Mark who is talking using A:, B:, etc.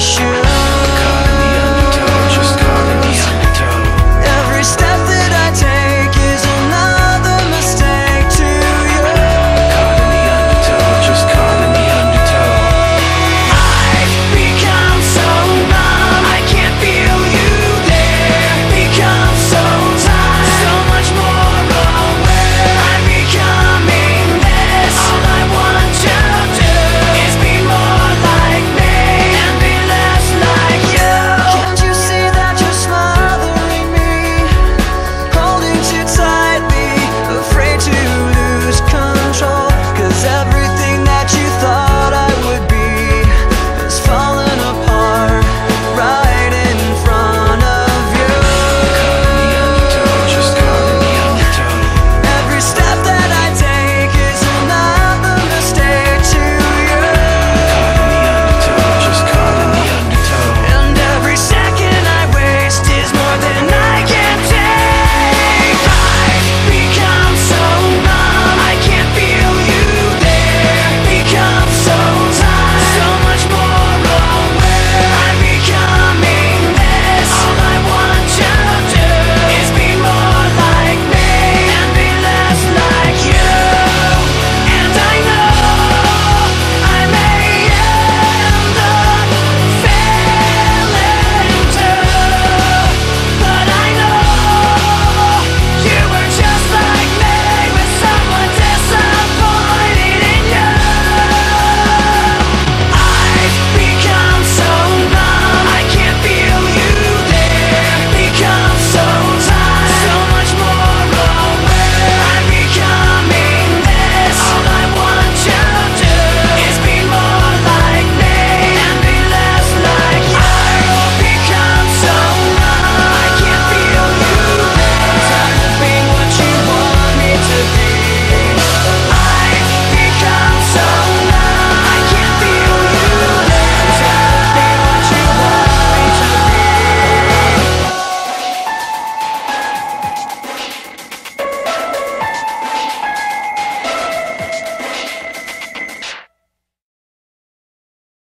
A: sure.